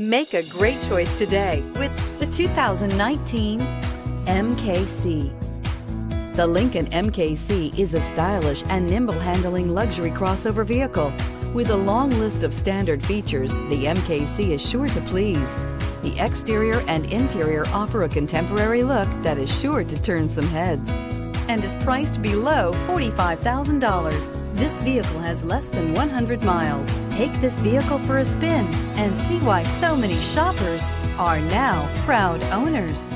Make a great choice today with the 2019 MKC. The Lincoln MKC is a stylish and nimble handling luxury crossover vehicle. With a long list of standard features, the MKC is sure to please. The exterior and interior offer a contemporary look that is sure to turn some heads and is priced below $45,000. This vehicle has less than 100 miles. Take this vehicle for a spin and see why so many shoppers are now proud owners.